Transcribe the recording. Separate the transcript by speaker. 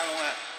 Speaker 1: time it went.